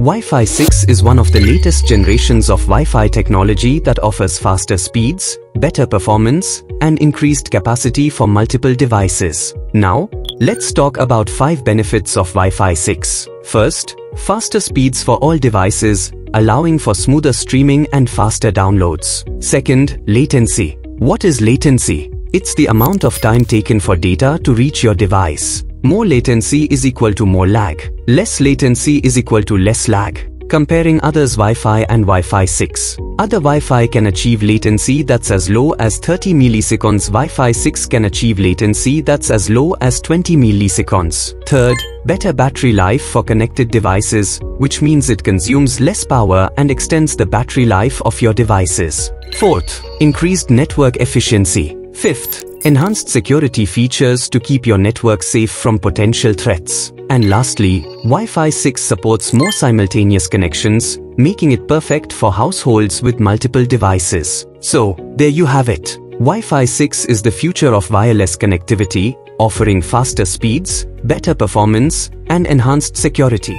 Wi-Fi 6 is one of the latest generations of Wi-Fi technology that offers faster speeds, better performance, and increased capacity for multiple devices. Now, let's talk about 5 benefits of Wi-Fi 6. First, faster speeds for all devices, allowing for smoother streaming and faster downloads. Second, latency. What is latency? It's the amount of time taken for data to reach your device. More latency is equal to more lag. Less latency is equal to less lag. Comparing others Wi-Fi and Wi-Fi 6. Other Wi-Fi can achieve latency that's as low as 30 milliseconds. Wi-Fi 6 can achieve latency that's as low as 20 milliseconds. Third, better battery life for connected devices, which means it consumes less power and extends the battery life of your devices. Fourth, increased network efficiency. Fifth, enhanced security features to keep your network safe from potential threats. And lastly, Wi-Fi 6 supports more simultaneous connections, making it perfect for households with multiple devices. So, there you have it. Wi-Fi 6 is the future of wireless connectivity, offering faster speeds, better performance, and enhanced security.